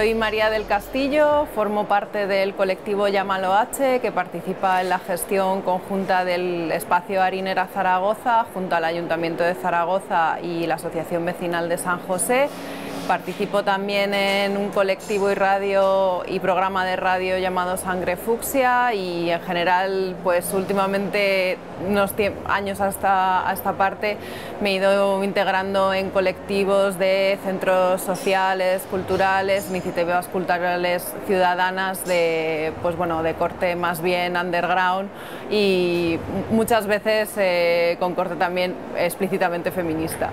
soy María del Castillo, formo parte del colectivo Llámalo H, que participa en la gestión conjunta del espacio Harinera Zaragoza, junto al Ayuntamiento de Zaragoza y la Asociación Vecinal de San José. Participo también en un colectivo y radio y programa de radio llamado Sangre Fucsia y en general, pues últimamente, unos años hasta esta parte, me he ido integrando en colectivos de centros sociales, culturales, iniciativas culturales ciudadanas de, pues bueno, de corte más bien underground y muchas veces eh, con corte también explícitamente feminista.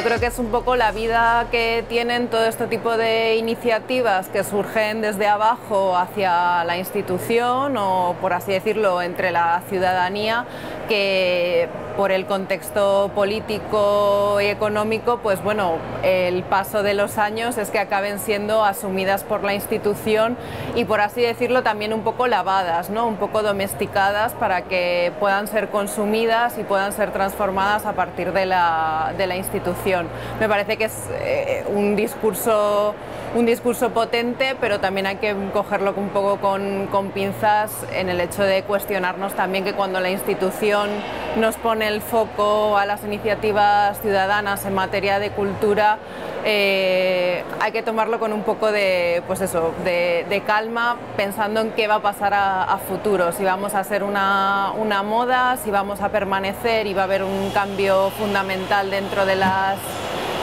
Yo creo que es un poco la vida que tienen todo este tipo de iniciativas que surgen desde abajo hacia la institución o, por así decirlo, entre la ciudadanía, que por el contexto político y económico, pues bueno, el paso de los años es que acaben siendo asumidas por la institución y por así decirlo también un poco lavadas, ¿no? un poco domesticadas para que puedan ser consumidas y puedan ser transformadas a partir de la, de la institución. Me parece que es eh, un discurso un discurso potente, pero también hay que cogerlo un poco con, con, pinzas en el hecho de cuestionarnos también que cuando la institución nos pone el foco a las iniciativas ciudadanas en materia de cultura, eh, hay que tomarlo con un poco de, pues eso, de, calma, pensando en qué va a pasar a, futuro, si vamos a hacer una, una moda, si vamos a permanecer y va a haber un cambio fundamental dentro de las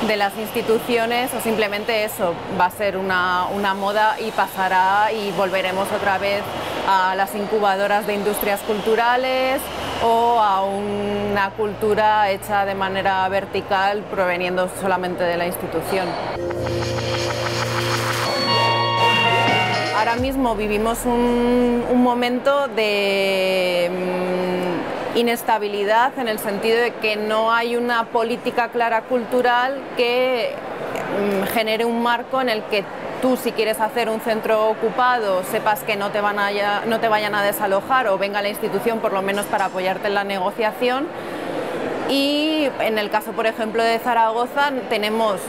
de las instituciones o simplemente eso, va a ser una, una, moda y pasará y volveremos otra vez a las incubadoras de industrias culturales o a una cultura hecha de manera vertical proveniendo solamente de la institución. Ahora mismo vivimos un, momento de mm, inestabilidad en el sentido de que no hay una política clara cultural que mm, genere un marco en el que tú si quieres hacer un centro ocupado sepas que no te, van a, no te vayan a desalojar o venga la institución por lo menos para apoyarte en la negociación. Y en el caso, por ejemplo, de Zaragoza tenemos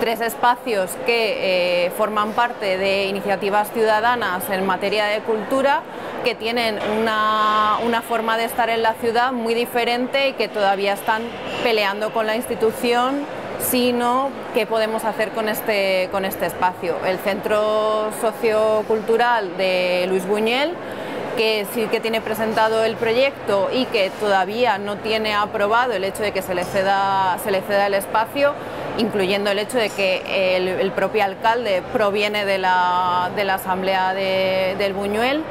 tres espacios que eh, forman parte de iniciativas ciudadanas en materia de cultura que tienen una, una, forma de estar en la ciudad muy diferente y que todavía están peleando con la institución, sino qué podemos hacer con este, con este espacio. El Centro Sociocultural de Luis Buñuel que sí que tiene presentado el proyecto y que todavía no tiene aprobado el hecho de que se le ceda, se le ceda el espacio, incluyendo el hecho de que el, propio alcalde proviene de la, de la Asamblea del Buñuel.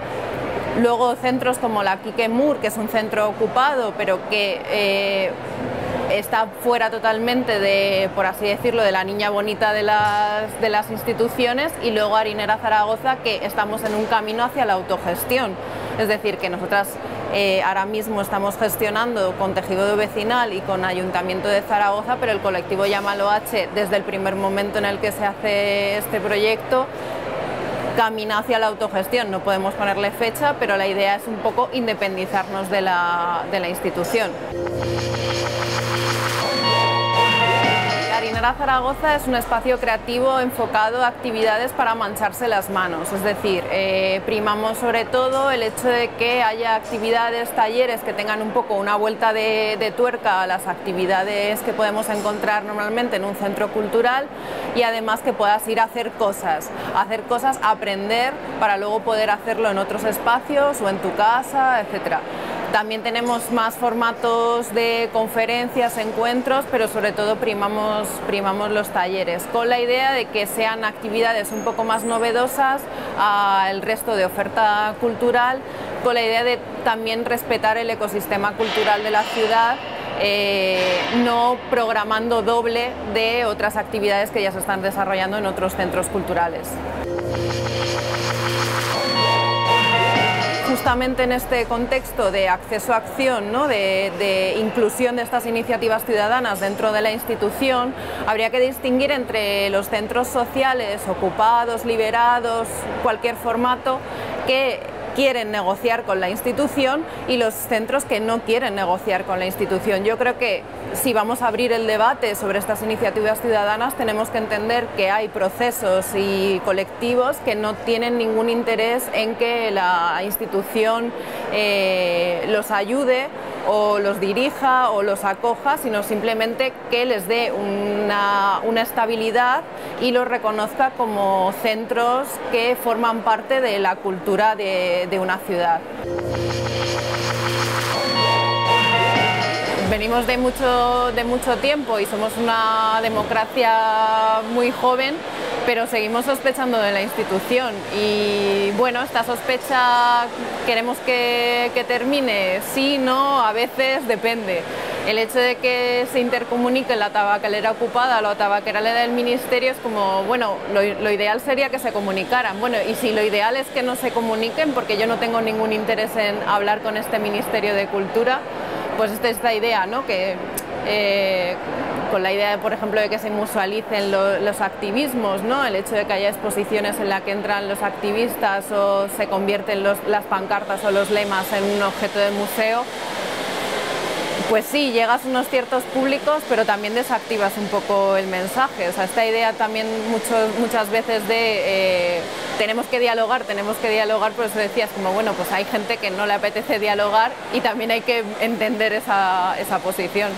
Luego centros como la Quique Mur, que es un centro ocupado, pero que eh, está fuera totalmente de, por así decirlo, de la niña bonita de las, de las instituciones, y luego Harinera Zaragoza, que estamos en un camino hacia la autogestión. Es decir, que nosotras eh, ahora mismo estamos gestionando con tejido vecinal y con Ayuntamiento de Zaragoza, pero el colectivo Llámalo H, desde el primer momento en el que se hace este proyecto, camina hacia la autogestión. No podemos ponerle fecha, pero la idea es un poco independizarnos de la, de la institución. Zaragoza es un espacio creativo enfocado a actividades para mancharse las manos, es decir, eh, primamos sobre todo el hecho de que haya actividades, talleres que tengan un poco una vuelta de, de tuerca a las actividades que podemos encontrar normalmente en un centro cultural y además que puedas ir a hacer cosas, hacer cosas, aprender para luego poder hacerlo en otros espacios o en tu casa, etcétera. También tenemos más formatos de conferencias, encuentros, pero sobre todo primamos, primamos los talleres, con la idea de que sean actividades un poco más novedosas al resto de oferta cultural, con la idea de también respetar el ecosistema cultural de la ciudad eh, no programando doble de otras actividades que ya se están desarrollando en otros centros culturales. Justamente en este contexto de acceso a acción, ¿no? de, inclusión de estas iniciativas ciudadanas dentro de la institución, habría que distinguir entre los centros sociales ocupados, liberados, cualquier formato, que quieren negociar con la institución y los centros que no quieren negociar con la institución. Yo creo que si vamos a abrir el debate sobre estas iniciativas ciudadanas tenemos que entender que hay procesos y colectivos que no tienen ningún interés en que la institución eh, los ayude o los dirija o los acoja, sino simplemente que les dé una, estabilidad y los reconozca como centros que forman parte de la cultura de, de una ciudad. Venimos de mucho, de mucho tiempo y somos una democracia muy joven pero seguimos sospechando de la institución y bueno, esta sospecha queremos que, termine, sí, no, a veces depende. El hecho de que se intercomunique la tabacalera ocupada o la tabacalera del ministerio es como, bueno, lo, lo, ideal sería que se comunicaran. Bueno, y si lo ideal es que no se comuniquen, porque yo no tengo ningún interés en hablar con este Ministerio de Cultura, pues esta es la idea, ¿no? Que eh, con la idea, por ejemplo, de que se mutualicen los activismos, ¿no? el hecho de que haya exposiciones en las que entran los activistas o se convierten las pancartas o los lemas en un objeto de museo, pues sí, llegas a unos ciertos públicos, pero también desactivas un poco el mensaje. O sea, esta idea también muchas veces de eh, tenemos que dialogar, tenemos que dialogar, por eso decías, como bueno, pues hay gente que no le apetece dialogar y también hay que entender esa, esa posición.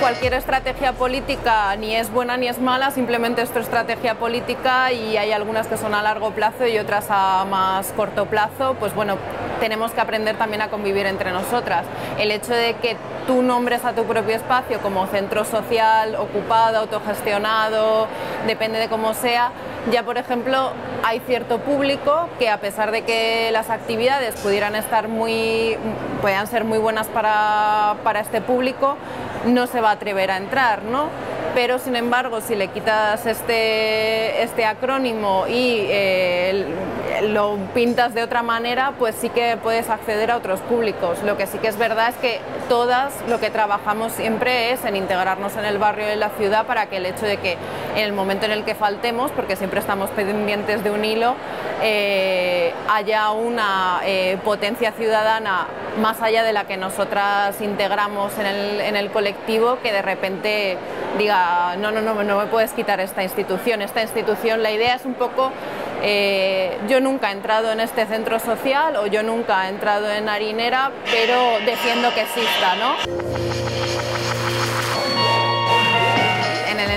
Cualquier estrategia política ni es buena ni es mala, simplemente es tu estrategia política y hay algunas que son a largo plazo y otras a más corto plazo, pues bueno, tenemos que aprender también a convivir entre nosotras. El hecho de que tú nombres a tu propio espacio como centro social, ocupado, autogestionado, depende de cómo sea, ya por ejemplo hay cierto público que a pesar de que las actividades pudieran estar muy, puedan ser muy buenas para, para este público, no se va a atrever a entrar, ¿no? Pero sin embargo si le quitas este, este acrónimo y eh, lo pintas de otra manera, pues sí que puedes acceder a otros públicos. Lo que sí que es verdad es que todas lo que trabajamos siempre es en integrarnos en el barrio y en la ciudad para que el hecho de que en el momento en el que faltemos, porque siempre estamos pendientes de un hilo, eh, haya una eh, potencia ciudadana más allá de la que nosotras integramos en el, en el colectivo, que de repente diga, no, no, no, no me puedes quitar esta institución, esta institución, la idea es un poco, eh, yo nunca he entrado en este centro social o yo nunca he entrado en harinera, pero defiendo que exista, ¿no?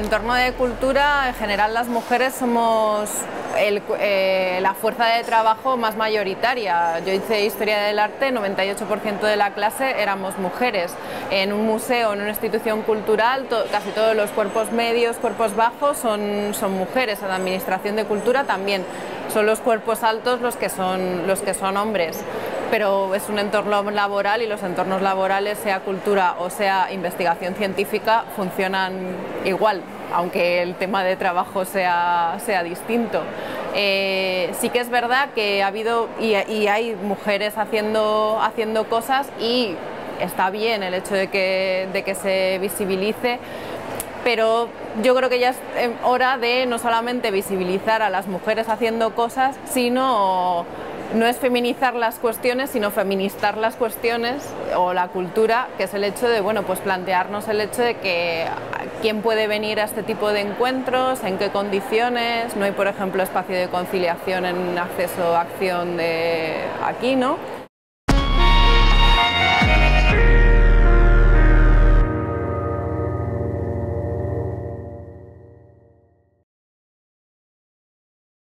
Entorno de cultura, en general las mujeres somos eh, la fuerza de trabajo más mayoritaria. Yo hice historia del arte, 98% de la clase éramos mujeres. En un museo, en una institución cultural, casi todos los cuerpos medios, cuerpos bajos son, son mujeres. En la administración de cultura también. Son los cuerpos altos los que son, los que son hombres pero es un entorno laboral y los entornos laborales, sea cultura o sea investigación científica, funcionan igual aunque el tema de trabajo sea, sea distinto. Eh, sí que es verdad que ha habido y, hay mujeres haciendo, haciendo cosas y está bien el hecho de que, de que se visibilice, pero yo creo que ya es hora de no solamente visibilizar a las mujeres haciendo cosas, sino no es feminizar las cuestiones, sino feministar las cuestiones o la cultura, que es el hecho de, bueno, pues plantearnos el hecho de que quién puede venir a este tipo de encuentros, en qué condiciones, no hay, por ejemplo, espacio de conciliación en acceso a acción de aquí, ¿no?